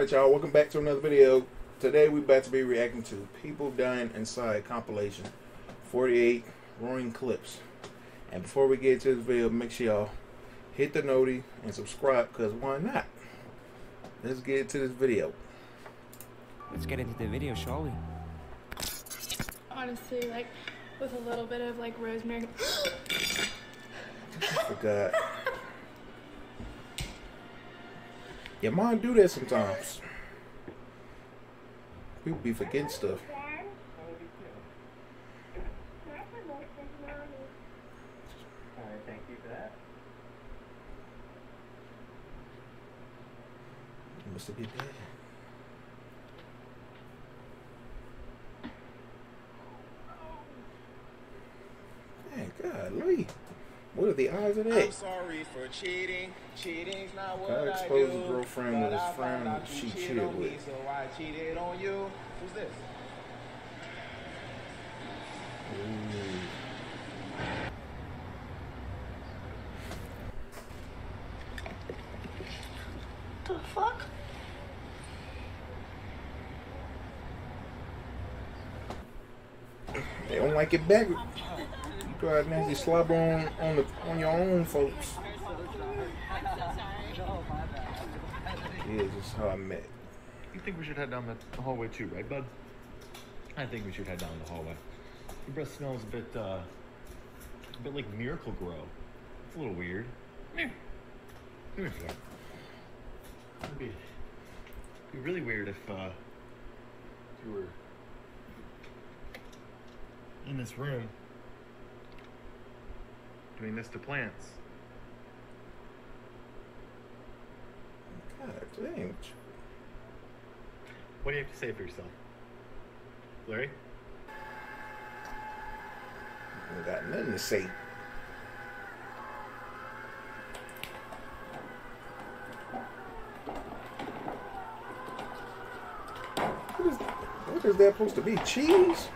Alright y'all, welcome back to another video. Today we're about to be reacting to People Dying Inside compilation 48 roaring clips. And before we get into this video, make sure y'all hit the noti and subscribe because why not? Let's get into this video. Let's get into the video, shall we? Honestly, like with a little bit of like rosemary. I forgot. Your mom do that sometimes. People be forgetting stuff. Alright, thank you for that. You must have been bad. Man, golly. What are the odds of I'm that? sorry for cheating. Cheating's not what God I exposed do. his girlfriend but with his friend found that she cheated cheated on me, with. so I cheated on you. Who's this? the fuck? They don't like it back. You go out nasty slobber on on the on your own folks. Yeah, this is how I met. You think we should head down the, the hallway too, right, bud? I think we should head down the hallway. Your breath smells a bit, uh, a bit like Miracle-Gro. It's a little weird. Come here, Flo. It'd be, be really weird if, uh, if you were in this room doing this to plants. God dang. What do you have to say for yourself? Larry? I got nothing to say. What is, what is that supposed to be? Cheese?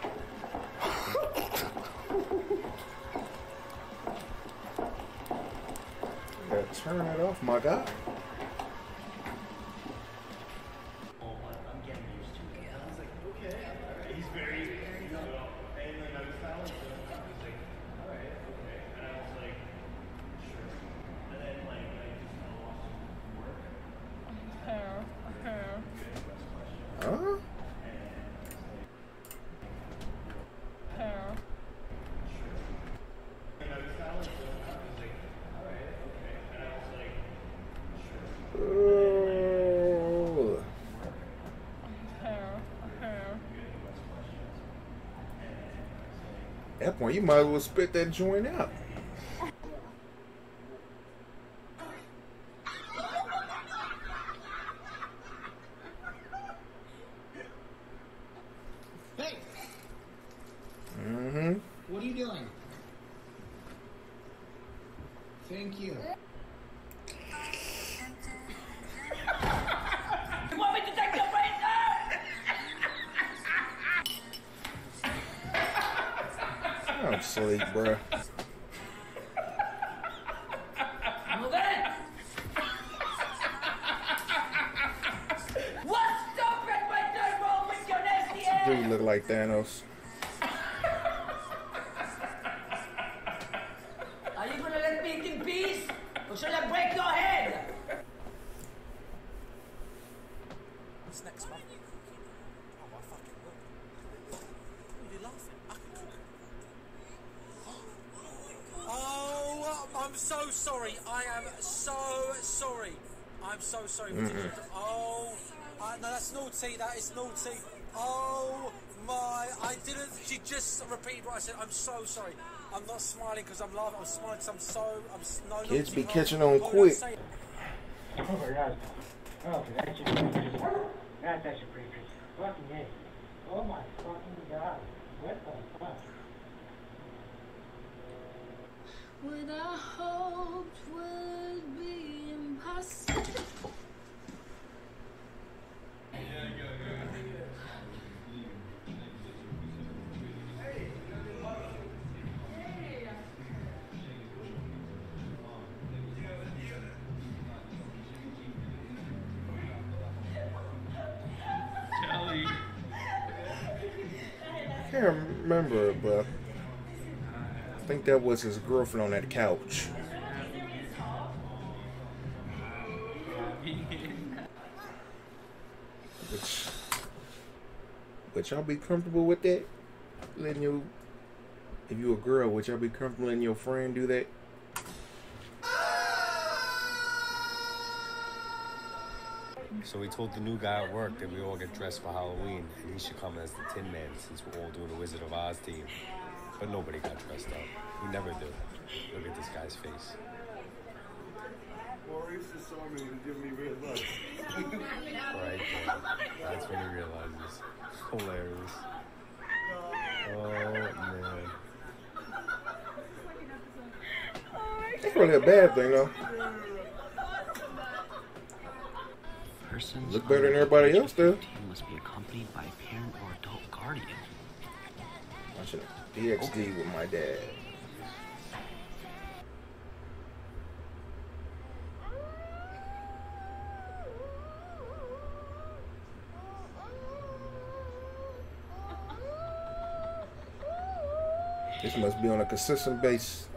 Gotta turn it off, my God. He's very, you know, and then I was silent, so I was like, all right, okay. And I was like, sure. And then, like, I just kind of lost work. Huh? And I was silent, so I was like, all right, okay. And I was like, sure. Oh. At that point, you might as well spit that joint out. Hey, Mm-hmm. what are you doing? Thank you. You nasty ass! Dude look like Thanos. Are you gonna let me eat in peace? Or shall I break your head? What's next, man? Oh, I fucking will. What are you laughing? I can cook. Oh, I'm so sorry. I am so sorry. I'm so sorry. What did you? Oh, uh, no, that's naughty. That is naughty. Oh my! I didn't. She just repeated what I said. I'm so sorry. I'm not smiling because I'm laughing. I'm smiling because I'm so. I'm s- no. Kids be catching on What quick. did I say? Oh my god. Oh, that's actually pretty pretty. That's actually pretty pretty. Fucking yes. Oh my fucking god. What the fuck? What can't remember, but I think that was his girlfriend on that couch. Which, would y'all be comfortable with that? Letting you, if you a girl, would y'all be comfortable letting your friend do that? So we told the new guy at work that we all get dressed for Halloween and he should come as the Tin Man since we're all doing the Wizard of Oz team. But nobody got dressed up. We never do. Look at this guy's face. Maurice just saw me and giving me red light. Right there. That's when he realizes. Hilarious. Oh man. That's really a bad thing, though. Persons Look better than everybody else. 13 Must be accompanied by a parent or adult guardian. Watching DXD with my dad. This must be on a consistent base.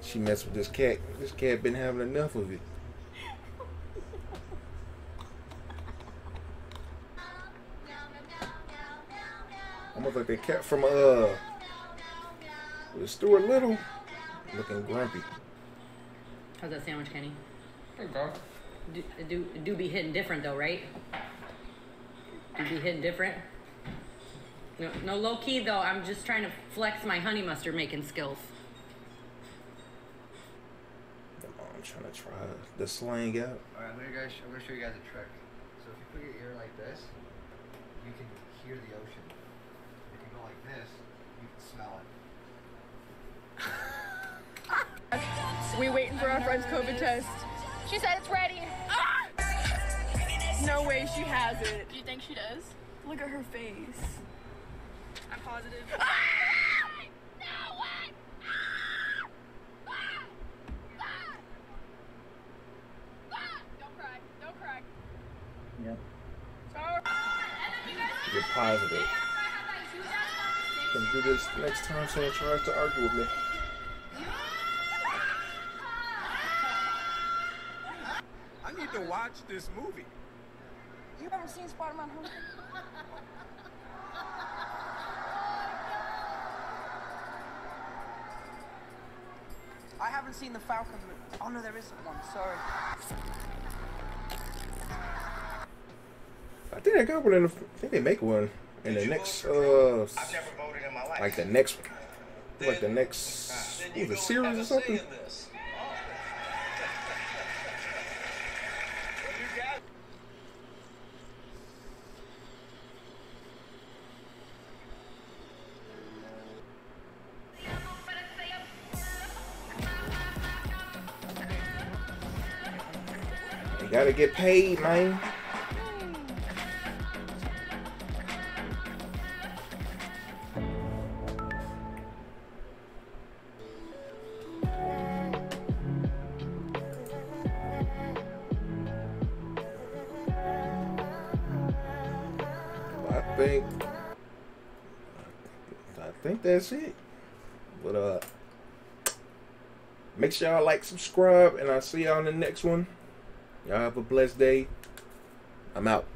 She messed with this cat. This cat been having enough of it. Almost like that cat from uh with Stuart Little looking grumpy. How's that sandwich, Kenny? Do, do, do be hitting different though, right? Do be hitting different? No, no low key though. I'm just trying to flex my honey mustard making skills. I'm trying to try the slang out. Alright, I'm gonna, guys, I'm gonna show you guys a trick. So if you put your ear like this, you can hear the ocean. If you go like this, you can smell it. We waiting for our friend's COVID test. She said it's ready. Ah! No way she has it. Do you think she does? Look at her face. I'm positive. Don't cry. Don't cry. Yep. You're positive. Gonna do this next time someone tries to argue with me. I need to watch this movie. You haven't seen Spider-Man Homecoming? I haven't seen the Falcon. But... Oh no, there isn't one. Sorry. I think I got one in the, I think they make one in the next uh like the next like the next was series or something. You gotta get paid, man. Think I think that's it. But uh make sure y'all like, subscribe, and I'll see y'all in the next one. Y'all have a blessed day. I'm out.